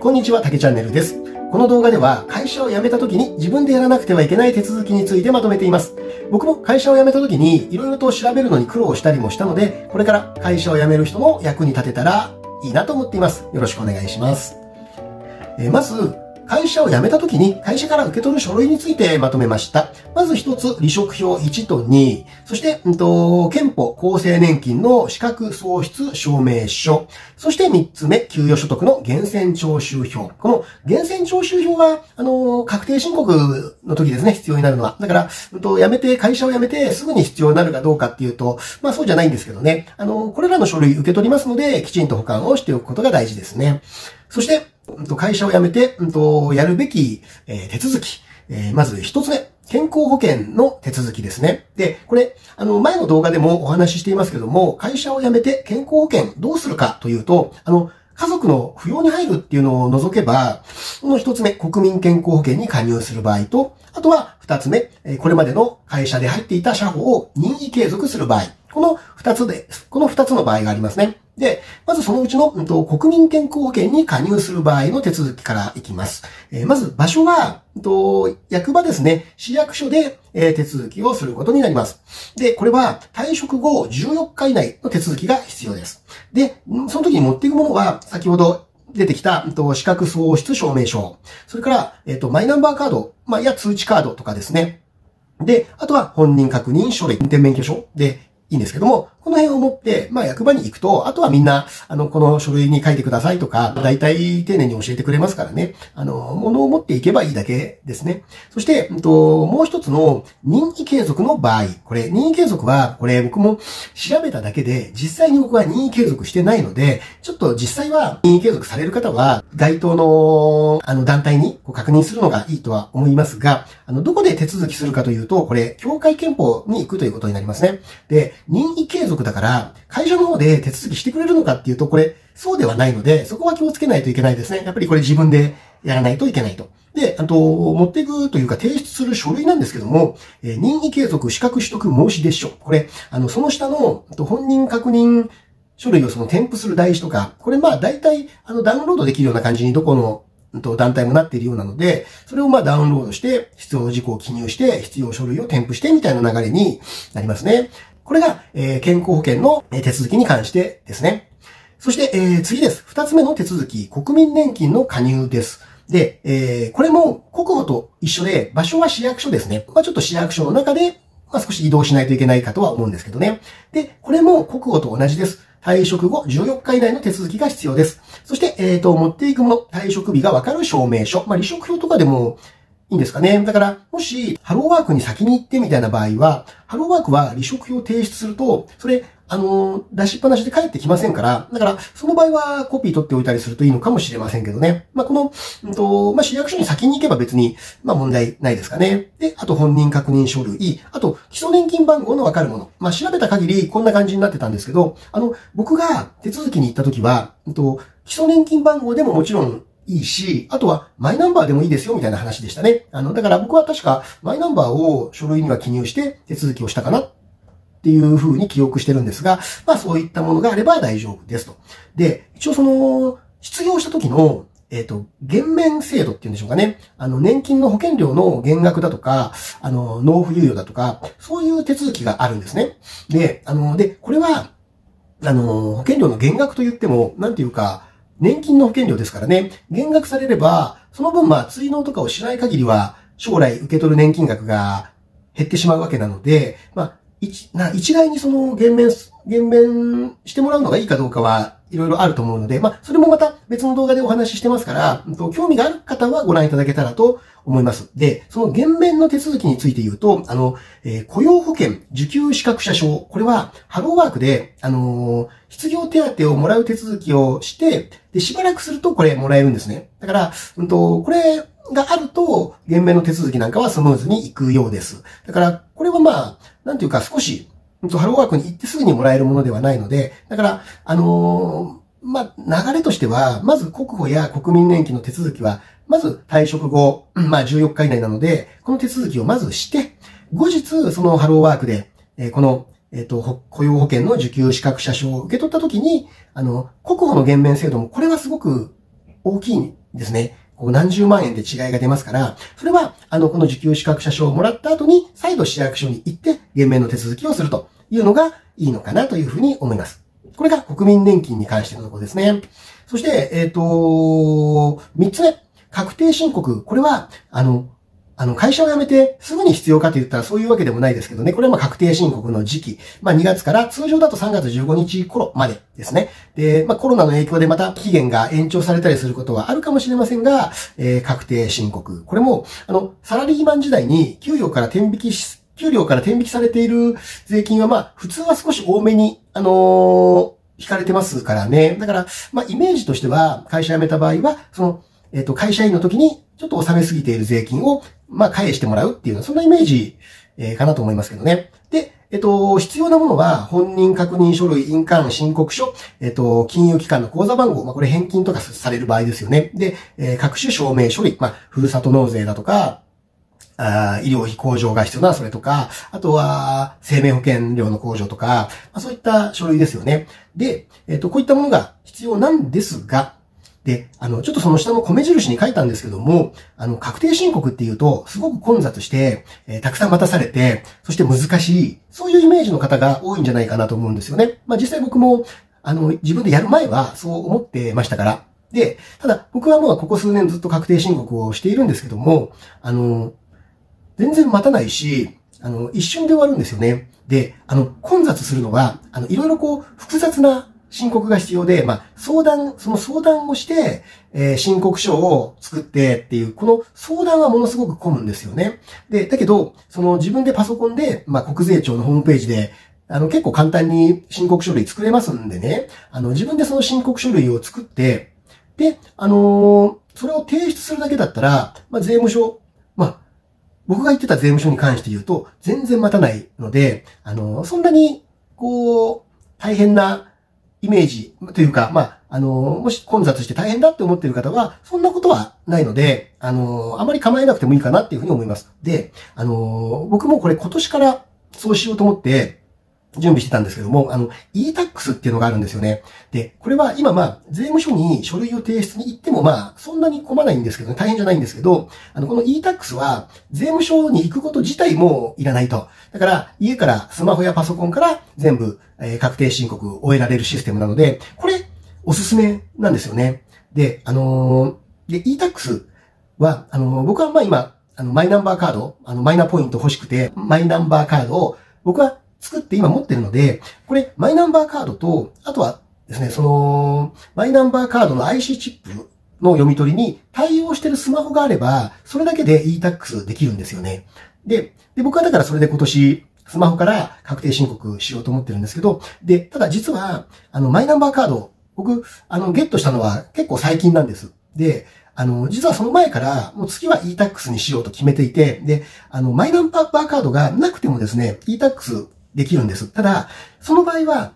こんにちは、たけチャンネルです。この動画では会社を辞めた時に自分でやらなくてはいけない手続きについてまとめています。僕も会社を辞めた時に色々と調べるのに苦労したりもしたので、これから会社を辞める人の役に立てたらいいなと思っています。よろしくお願いします。え、まず、会社を辞めた時に会社から受け取る書類についてまとめました。まず一つ、離職票1と2、そして、うんと、憲法厚生年金の資格喪失証明書、そして三つ目、給与所得の源泉徴収票。この源泉徴収票は、あの、確定申告の時ですね、必要になるのは。だから、うんと、辞めて、会社を辞めてすぐに必要になるかどうかっていうと、まあそうじゃないんですけどね。あの、これらの書類受け取りますので、きちんと保管をしておくことが大事ですね。そして、会社を辞めて、やるべき手続き。まず一つ目。健康保険の手続きですね。で、これ、あの、前の動画でもお話ししていますけども、会社を辞めて健康保険どうするかというと、あの、家族の扶養に入るっていうのを除けば、この一つ目、国民健康保険に加入する場合と、あとは二つ目、これまでの会社で入っていた社保を任意継続する場合。この二つで、この二つの場合がありますね。で、まずそのうちの、うんと、国民健康保険に加入する場合の手続きからいきます。えー、まず場所は、うんと、役場ですね、市役所で、えー、手続きをすることになります。で、これは退職後14日以内の手続きが必要です。で、その時に持っていくものは、先ほど出てきた、と、資格喪失証明書。それから、えっ、と、マイナンバーカード、まあ、や通知カードとかですね。で、あとは本人確認書類、運転免許証。で、いいんですけども、この辺を持って、まあ役場に行くと、あとはみんな、あの、この書類に書いてくださいとか、大体丁寧に教えてくれますからね。あの、物を持っていけばいいだけですね。そして、うんと、もう一つの任意継続の場合。これ、任意継続は、これ僕も調べただけで、実際に僕は任意継続してないので、ちょっと実際は任意継続される方は、該当の、あの、団体にこう確認するのがいいとは思いますが、あの、どこで手続きするかというと、これ、協会憲法に行くということになりますね。で、任意継続だから、会社の方で手続きしてくれるのかっていうと、これ、そうではないので、そこは気をつけないといけないですね。やっぱりこれ自分でやらないといけないと。で、あと、持っていくというか提出する書類なんですけども、えー、任意継続資格取得申し出書。これ、あの、その下の、と本人確認書類をその添付する台紙とか、これまあ大体、あの、ダウンロードできるような感じにどこのと団体もなっているようなので、それをまあダウンロードして、必要事項を記入して、必要書類を添付してみたいな流れになりますね。これが、えー、健康保険の手続きに関してですね。そして、えー、次です。二つ目の手続き、国民年金の加入です。で、えー、これも国保と一緒で、場所は市役所ですね。まあ、ちょっと市役所の中で、まあ、少し移動しないといけないかとは思うんですけどね。で、これも国保と同じです。退職後14日以内の手続きが必要です。そして、えっ、ー、と、持っていくもの、退職日がわかる証明書。まあ、離職票とかでもいいんですかね。だから、もし、ハローワークに先に行ってみたいな場合は、ハローワークは離職票を提出すると、それ、あの、出しっぱなしで帰ってきませんから、だから、その場合はコピー取っておいたりするといいのかもしれませんけどね。まあ、この、うんと、まあ、市役所に先に行けば別に、まあ、問題ないですかね。で、あと本人確認書類、あと、基礎年金番号のわかるもの。まあ、調べた限りこんな感じになってたんですけど、あの、僕が手続きに行った時は、うんと、基礎年金番号でももちろんいいし、あとはマイナンバーでもいいですよみたいな話でしたね。あの、だから僕は確かマイナンバーを書類には記入して手続きをしたかなっていう風に記憶してるんですが、まあそういったものがあれば大丈夫ですと。で、一応その、失業した時の、えっ、ー、と、減免制度っていうんでしょうかね。あの、年金の保険料の減額だとか、あの、納付猶予だとか、そういう手続きがあるんですね。で、あの、で、これは、あの、保険料の減額と言っても、なんていうか、年金の保険料ですからね、減額されれば、その分まあ追納とかをしない限りは、将来受け取る年金額が減ってしまうわけなので、まあ、一、一概にその減免、減免してもらうのがいいかどうかはいろいろあると思うので、まあ、それもまた別の動画でお話ししてますから、興味がある方はご覧いただけたらと思います。で、その減免の手続きについて言うと、あの、えー、雇用保険受給資格者証、これはハローワークで、あのー、失業手当をもらう手続きをして、で、しばらくするとこれもらえるんですね。だから、うんと、これがあると、減免の手続きなんかはスムーズにいくようです。だから、これはまあ、なんていうか少し、ハローワークに行ってすぐにもらえるものではないので、だから、あのー、まあ、流れとしては、まず国保や国民年金の手続きは、まず退職後、まあ、14日以内なので、この手続きをまずして、後日、そのハローワークで、えー、この、えっ、ー、と、雇用保険の受給資格者証を受け取ったときに、あの、国保の減免制度も、これはすごく大きいんですね。こう何十万円で違いが出ますから、それは、あの、この受給資格者証をもらった後に、再度市役所に行って、減免の手続きをするというのがいいのかなというふうに思います。これが国民年金に関してのところですね。そして、えっ、ー、と、三つ目。確定申告。これは、あの、あの、会社を辞めてすぐに必要かと言ったらそういうわけでもないですけどね。これはまあ確定申告の時期。まあ2月から通常だと3月15日頃までですね。で、まあコロナの影響でまた期限が延長されたりすることはあるかもしれませんが、えー、確定申告。これも、あの、サラリーマン時代に給与から転引きし、給料から転引きされている税金はまあ普通は少し多めに、あのー、引かれてますからね。だから、まあイメージとしては会社辞めた場合は、その、えっ、ー、と、会社員の時にちょっと納めすぎている税金をまあ、返してもらうっていう、そんなイメージ、えー、かなと思いますけどね。で、えっと、必要なものは、本人確認書類、印鑑、申告書、えっと、金融機関の口座番号、まあ、これ返金とかされる場合ですよね。で、えー、各種証明書類、まあ、ふるさと納税だとか、あ医療費控除が必要なそれとか、あとは、生命保険料の控除とか、まあ、そういった書類ですよね。で、えっと、こういったものが必要なんですが、で、あの、ちょっとその下の米印に書いたんですけども、あの、確定申告っていうと、すごく混雑して、えー、たくさん待たされて、そして難しい、そういうイメージの方が多いんじゃないかなと思うんですよね。まあ実際僕も、あの、自分でやる前はそう思ってましたから。で、ただ僕はもうここ数年ずっと確定申告をしているんですけども、あの、全然待たないし、あの、一瞬で終わるんですよね。で、あの、混雑するのは、あの、いろいろこう、複雑な申告が必要で、まあ、相談、その相談をして、えー、申告書を作ってっていう、この相談はものすごく混むんですよね。で、だけど、その自分でパソコンで、まあ、国税庁のホームページで、あの、結構簡単に申告書類作れますんでね、あの、自分でその申告書類を作って、で、あのー、それを提出するだけだったら、まあ、税務署、まあ、僕が言ってた税務署に関して言うと、全然待たないので、あのー、そんなに、こう、大変なイメージというか、まあ、あの、もし混雑して大変だって思ってる方は、そんなことはないので、あの、あまり構えなくてもいいかなっていうふうに思います。で、あの、僕もこれ今年からそうしようと思って、準備してたんですけども、あの、e-tax っていうのがあるんですよね。で、これは今まあ、税務署に書類を提出に行ってもまあ、そんなに混まないんですけどね、大変じゃないんですけど、あの、この e-tax は、税務署に行くこと自体もいらないと。だから、家からスマホやパソコンから全部、えー、確定申告を終えられるシステムなので、これ、おすすめなんですよね。で、あのー、で、e-tax は、あのー、僕はまあ今、あの、マイナンバーカード、あの、マイナポイント欲しくて、マイナンバーカードを、僕は作って今持ってるので、これ、マイナンバーカードと、あとはですね、その、マイナンバーカードの IC チップの読み取りに対応してるスマホがあれば、それだけで e-tax できるんですよね。で、で、僕はだからそれで今年、スマホから確定申告しようと思ってるんですけど、で、ただ実は、あの、マイナンバーカード、僕、あの、ゲットしたのは結構最近なんです。で、あの、実はその前から、もう次は e-tax にしようと決めていて、で、あの、マイナンバーカードがなくてもですね、e-tax できるんです。ただ、その場合は、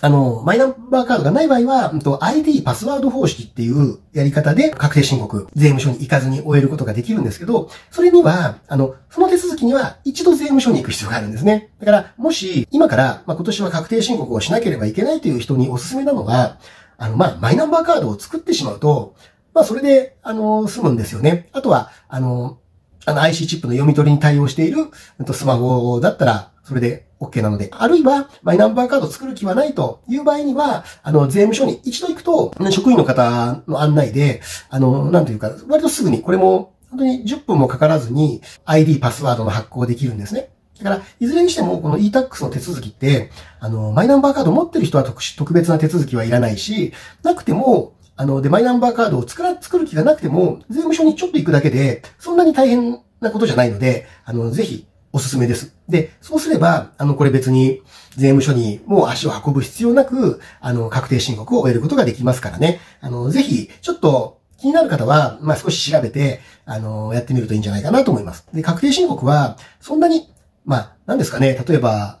あの、マイナンバーカードがない場合は、うん ID パスワード方式っていうやり方で確定申告、税務署に行かずに終えることができるんですけど、それには、あの、その手続きには一度税務署に行く必要があるんですね。だから、もし、今から、まあ、今年は確定申告をしなければいけないという人におすすめなのは、あの、まあ、マイナンバーカードを作ってしまうと、まあ、それで、あの、済むんですよね。あとは、あの、あの IC チップの読み取りに対応している、スマホだったら、それで OK なので、あるいは、マイナンバーカード作る気はないという場合には、あの、税務署に一度行くと、職員の方の案内で、あの、なんというか、割とすぐに、これも、本当に10分もかからずに、ID パスワードの発行できるんですね。だから、いずれにしても、この e-tax の手続きって、あの、マイナンバーカード持ってる人は特別な手続きはいらないし、なくても、あの、で、マイナンバーカードを作ら、作る気がなくても、税務署にちょっと行くだけで、そんなに大変なことじゃないので、あの、ぜひ、おすすめです。で、そうすれば、あの、これ別に税務署にもう足を運ぶ必要なく、あの、確定申告を終えることができますからね。あの、ぜひ、ちょっと気になる方は、まあ、少し調べて、あの、やってみるといいんじゃないかなと思います。で、確定申告は、そんなに、まあ、何ですかね、例えば、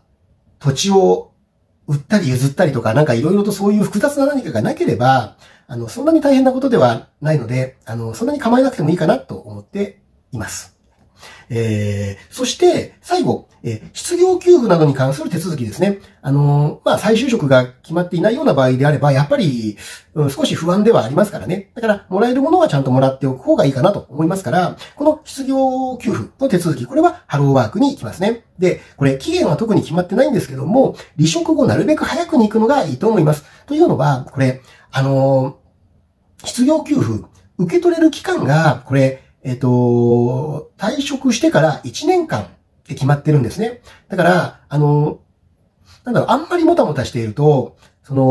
土地を売ったり譲ったりとか、なんかいろいろとそういう複雑な何かがなければ、あの、そんなに大変なことではないので、あの、そんなに構えなくてもいいかなと思っています。えー、そして、最後、えー、失業給付などに関する手続きですね。あのー、まあ、再就職が決まっていないような場合であれば、やっぱり、うん、少し不安ではありますからね。だから、もらえるものはちゃんともらっておく方がいいかなと思いますから、この失業給付の手続き、これはハローワークに行きますね。で、これ、期限は特に決まってないんですけども、離職後なるべく早くに行くのがいいと思います。というのは、これ、あのー、失業給付、受け取れる期間が、これ、えっ、と、退職してから1年間って決まってるんですね。だから、あの、なんだろう、あんまりもたもたしていると、その、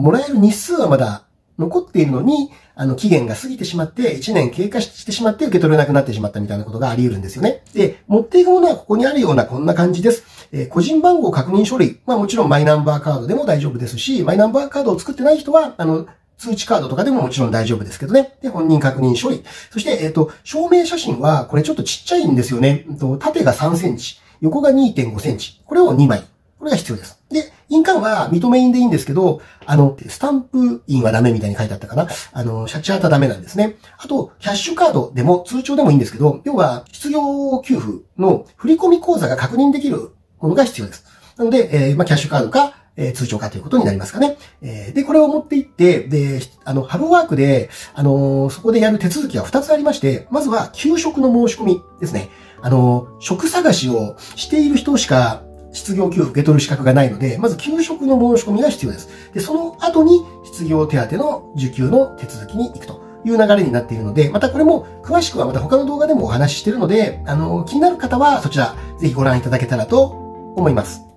もらえる日数はまだ残っているのに、あの、期限が過ぎてしまって、1年経過してしまって受け取れなくなってしまったみたいなことがあり得るんですよね。で、持っていくものはここにあるようなこんな感じです。えー、個人番号確認書類。まあもちろんマイナンバーカードでも大丈夫ですし、マイナンバーカードを作ってない人は、あの、通知カードとかでももちろん大丈夫ですけどね。で、本人確認書類。そして、えっ、ー、と、証明写真は、これちょっとちっちゃいんですよね。と縦が3センチ、横が2.5センチ。これを2枚。これが必要です。で、印鑑は認め印でいいんですけど、あの、スタンプ印はダメみたいに書いてあったかな。あの、シャチハタダメなんですね。あと、キャッシュカードでも通帳でもいいんですけど、要は、失業給付の振込口座が確認できるものが必要です。なので、えー、まあ、キャッシュカードか、えー、通帳化ということになりますかね。えー、で、これを持っていって、で、あの、ハローワークで、あのー、そこでやる手続きは2つありまして、まずは、給食の申し込みですね。あの職探しをしている人しか、失業給付受け取る資格がないので、まず給食の申し込みが必要です。で、その後に失業手当の受給の手続きに行くと。いう流れになっているので、またこれも詳しくはまた他の動画でもお話ししているので、あの、気になる方はそちらぜひご覧いただけたらと思います。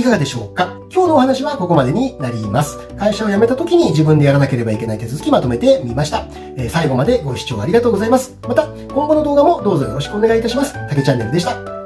いかがでしょうか？今日のお話はここまでになります。会社を辞めた時に自分でやらなければいけない手続きまとめてみました。えー、最後までご視聴ありがとうございます。また、今後の動画もどうぞよろしくお願いいたします。竹チャンネルでした。